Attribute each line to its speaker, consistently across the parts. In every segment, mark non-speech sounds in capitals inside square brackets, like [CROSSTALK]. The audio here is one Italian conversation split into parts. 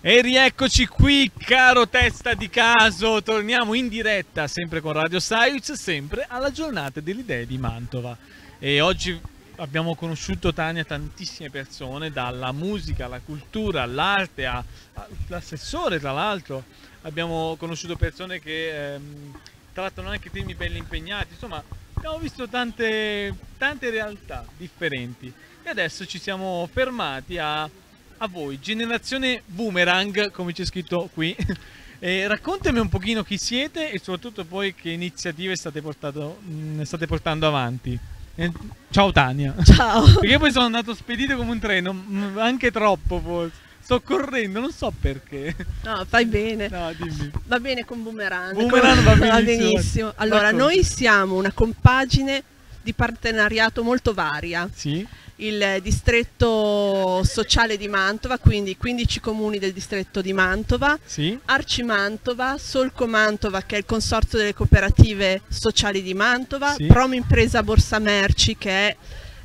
Speaker 1: E rieccoci qui, caro testa di caso, torniamo in diretta sempre con Radio Saius, sempre alla giornata delle idee di Mantova. E oggi abbiamo conosciuto Tania tantissime persone, dalla musica alla cultura, all'arte, all'assessore tra l'altro. Abbiamo conosciuto persone che ehm, trattano anche temi belli impegnati, insomma abbiamo visto tante, tante realtà differenti. E adesso ci siamo fermati a a voi, generazione boomerang, come c'è scritto qui. [LAUGHS] E raccontami un pochino chi siete e soprattutto poi che iniziative state, portato, mh, state portando avanti. Eh, ciao Tania.
Speaker 2: Ciao. [LAUGHS]
Speaker 1: Perché poi sono andato spedito come un treno, mh, anche troppo forse. Sto correndo, non so perché.
Speaker 2: No, fai bene.
Speaker 1: No, dimmi.
Speaker 2: Va bene con Boomerang.
Speaker 1: Boomerang va benissimo. [LAUGHS]
Speaker 2: Va benissimo. Allora,
Speaker 1: Racconta.
Speaker 2: noi siamo una compagine di partenariato molto varia.
Speaker 1: Sì,
Speaker 2: il distretto sociale di Mantova, quindi 15 comuni del distretto di Mantova,
Speaker 1: sì,
Speaker 2: Arci Mantova, Solco Mantova che è il consorzio delle cooperative sociali di Mantova,
Speaker 1: Sì.
Speaker 2: Prom Impresa Borsa Merci che è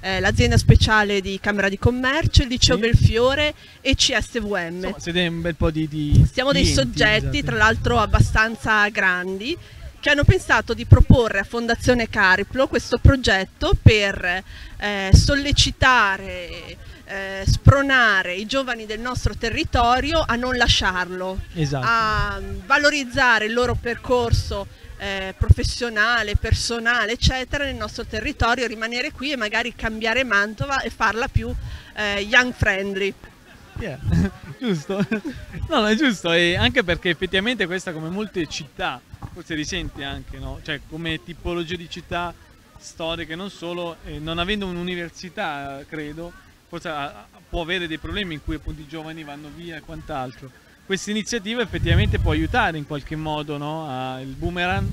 Speaker 2: eh, l'azienda speciale di Camera di Commercio, il Liceo
Speaker 1: Sì.
Speaker 2: Belfiore e CSVM.
Speaker 1: insomma siete un bel po' di... di
Speaker 2: Siamo dei soggetti,
Speaker 1: esatto.
Speaker 2: tra l'altro abbastanza grandi, che hanno pensato di proporre a Fondazione Cariplo questo progetto per eh, sollecitare, eh, spronare i giovani del nostro territorio a non lasciarlo,
Speaker 1: Esatto.
Speaker 2: a valorizzare il loro percorso eh, professionale, personale, eccetera, nel nostro territorio, rimanere qui e magari cambiare Mantova e farla più eh, young friendly.
Speaker 1: Yeah, [LAUGHS] giusto? [LAUGHS] No, no, è giusto, e anche perché effettivamente questa come molte città, forse risenti anche, no? Cioè come tipologia di città storiche, non solo, eh, non avendo un'università, credo, forse ha- può avere dei problemi in cui appunto i giovani vanno via e quant'altro. Questa iniziativa effettivamente può aiutare in qualche modo, no? A- il boomerang,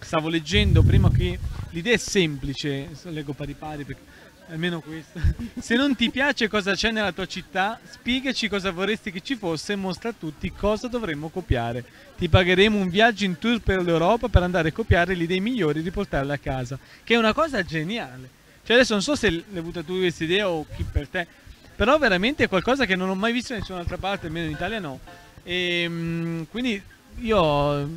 Speaker 1: stavo leggendo prima che l'idea è semplice, leggo pari pari perché almeno questo. [LAUGHS] Se non ti piace cosa c'è nella tua città, spiegaci cosa vorresti che ci fosse e mostra a tutti cosa dovremmo copiare. Ti pagheremo un viaggio in tour per l'Europa per andare a copiare le idee migliori e riportarle a casa. Che è una cosa geniale. Cioè adesso non so se l'hai avuta tu questa idea o chi per te, però veramente è qualcosa che non ho mai visto da nessun'altra parte, almeno in Italia no. E mm, quindi io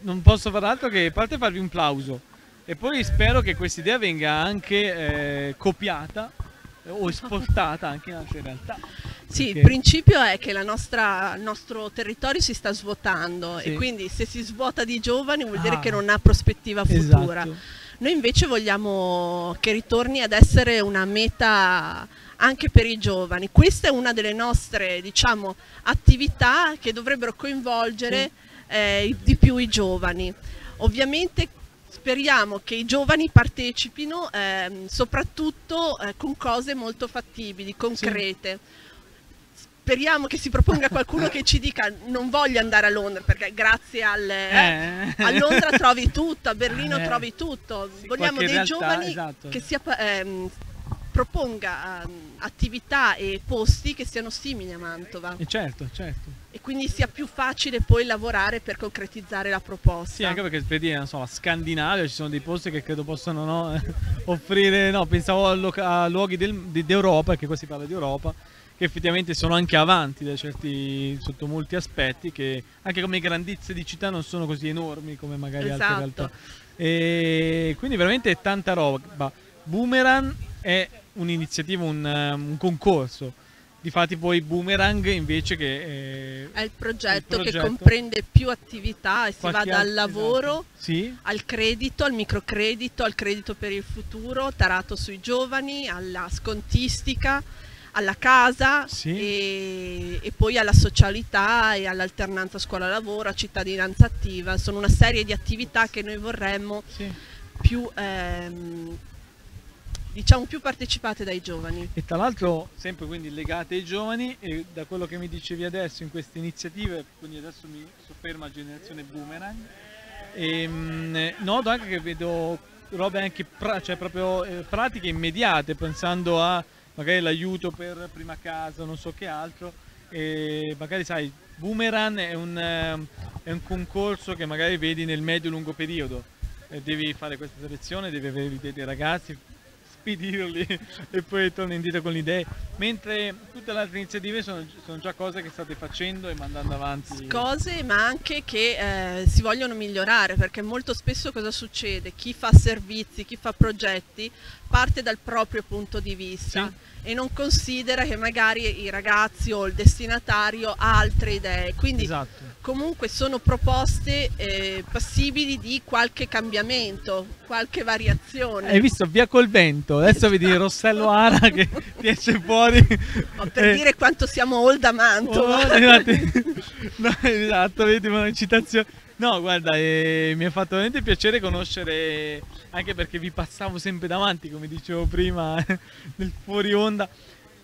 Speaker 1: non posso far altro che a parte farvi un plauso e poi spero che questa idea venga anche eh, copiata eh, o esportata anche in altre realtà.
Speaker 2: Sì, il principio è che la nostra- il nostro territorio si sta svuotando
Speaker 1: Sì.
Speaker 2: e quindi se si svuota di giovani vuol dire
Speaker 1: Ah.
Speaker 2: che non ha prospettiva futura.
Speaker 1: Esatto.
Speaker 2: Noi invece vogliamo che ritorni ad essere una meta anche per i giovani. Questa è una delle nostre, diciamo, attività che dovrebbero coinvolgere eh, di più i giovani. Ovviamente speriamo che i giovani partecipino ehm, soprattutto eh, con cose molto fattibili, concrete. Speriamo che si proponga qualcuno che ci dica non voglio andare a Londra perché grazie al,
Speaker 1: Eh.
Speaker 2: a Londra trovi tutto, a Berlino [LAUGHS]
Speaker 1: Eh.
Speaker 2: trovi tutto.
Speaker 1: Sì,
Speaker 2: Vogliamo dei
Speaker 1: realtà,
Speaker 2: giovani
Speaker 1: esatto.
Speaker 2: che sia, ehm, proponga ehm, attività e posti che siano simili a Mantova
Speaker 1: E certo, certo.
Speaker 2: Quindi sia più facile poi lavorare per concretizzare la proposta.
Speaker 1: Sì, anche perché vedi, la Scandinavia ci sono dei posti che credo possano no, [LAUGHS] offrire, no, pensavo a, loca- a luoghi del- di- d'Europa, perché qua si parla di Europa, che effettivamente sono anche avanti da certi, sotto molti aspetti, che anche come grandezze di città non sono così enormi come magari altre
Speaker 2: Esatto.
Speaker 1: realtà. E quindi veramente è tanta roba. Boomerang è un'iniziativa, un, un concorso. Difatti poi Boomerang invece che...
Speaker 2: È il progetto,
Speaker 1: Il
Speaker 2: che
Speaker 1: progetto.
Speaker 2: comprende più attività e si va dal
Speaker 1: alt-
Speaker 2: lavoro
Speaker 1: esatto. Sì,
Speaker 2: al credito, al microcredito, al credito per il futuro, tarato sui giovani, alla scontistica, alla casa
Speaker 1: Sì.
Speaker 2: e, e poi alla socialità e all'alternanza scuola-lavoro, a cittadinanza attiva. Sono una serie di attività che noi vorremmo
Speaker 1: sì.
Speaker 2: più, ehm, diciamo, più partecipate dai giovani.
Speaker 1: E tra l'altro sempre quindi legate ai giovani e da quello che mi dicevi adesso in queste iniziative, quindi adesso mi soffermo a generazione boomerang, e, mh, noto anche che vedo robe anche pra- cioè proprio eh, pratiche immediate, pensando a magari l'aiuto per prima casa, non so che altro, e magari sai, boomerang è un, ehm, è un concorso che magari vedi nel medio-lungo periodo, Eh, devi fare questa selezione, devi avere dei ragazzi, [LAUGHS] inorripidirli e poi torno indietro con le idee, mentre tutte le altre iniziative sono, sono già cose che state facendo e mandando avanti.
Speaker 2: Cose ma anche che eh, si vogliono migliorare perché molto spesso cosa succede? Chi fa servizi, chi fa progetti parte dal proprio punto di vista. Sì e non considera che magari i ragazzi o il destinatario ha altre idee. Quindi esatto. comunque sono proposte eh, passibili di qualche cambiamento, qualche variazione.
Speaker 1: Hai visto via col vento, adesso esatto. vedi Rossello Ara che esce fuori.
Speaker 2: Oh, per eh. dire quanto siamo old a Mantova.
Speaker 1: Oh, esatto. [LAUGHS] no, esatto, vedi una citazione. No, guarda, eh, mi ha fatto veramente piacere conoscere anche perché vi passavo sempre davanti, come dicevo prima, [LAUGHS] nel fuori onda.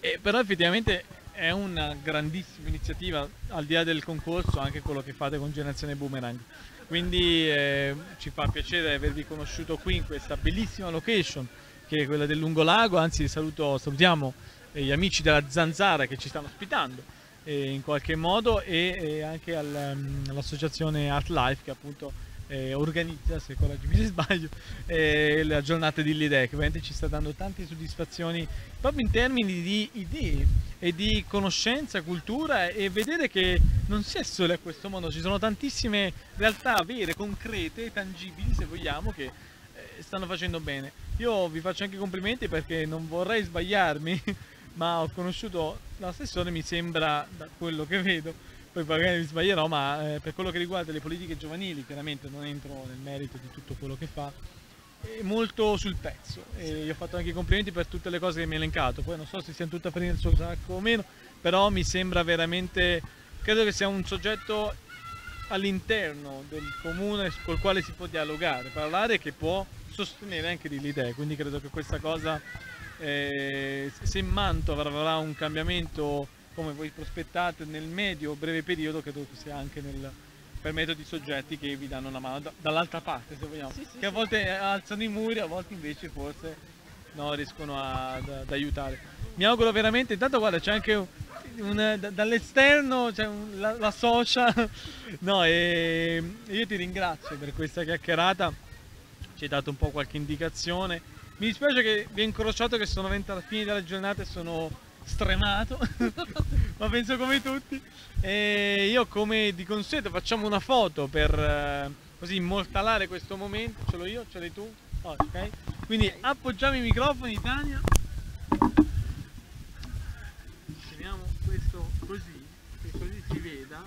Speaker 1: E, però effettivamente è una grandissima iniziativa, al di là del concorso, anche quello che fate con Generazione Boomerang. Quindi eh, ci fa piacere avervi conosciuto qui in questa bellissima location, che è quella del Lungolago, anzi saluto, salutiamo eh, gli amici della Zanzara che ci stanno ospitando eh, in qualche modo e, e anche al, um, all'associazione Art che appunto eh, organizza, se correggimi se [LAUGHS] sbaglio, eh, la giornata di Lidè, che veramente ci sta dando tante soddisfazioni proprio in termini di idee e di conoscenza, cultura e vedere che non si è solo a questo mondo, ci sono tantissime realtà vere, concrete, tangibili se vogliamo, che eh, stanno facendo bene. Io vi faccio anche complimenti perché non vorrei sbagliarmi, [LAUGHS] ma ho conosciuto l'assessore, mi sembra, da quello che vedo, poi magari mi sbaglierò, ma eh, per quello che riguarda le politiche giovanili, chiaramente non entro nel merito di tutto quello che fa, è molto sul pezzo. E gli ho fatto anche i complimenti per tutte le cose che mi ha elencato, poi non so se tutte a farina del suo sacco o meno, però mi sembra veramente, credo che sia un soggetto all'interno del comune col quale si può dialogare, parlare che può sostenere anche delle idee, quindi credo che questa cosa, eh, se Mantova avrà un cambiamento come voi prospettate nel medio o breve periodo credo che sia anche nel, per mezzo di soggetti che vi danno una mano da, dall'altra parte se vogliamo. Sì, sì, che a volte sì. alzano i muri a volte invece forse no, riescono ad, ad, aiutare. Mi auguro veramente intanto guarda c'è anche un, un, dall'esterno c'è la, la socia. [LAUGHS] No e io ti ringrazio per questa chiacchierata. Ci hai dato un po' qualche indicazione mi dispiace che vi ho incrociato che sono 20 alla fine della giornata e sono stremato, [LAUGHS] ma penso come tutti. E io come di consueto facciamo una foto per eh, così immortalare questo momento. Ce l'ho io, ce l'hai tu? Ok. Quindi appoggiamo i microfoni, Tania. Teniamo questo così, che così si veda.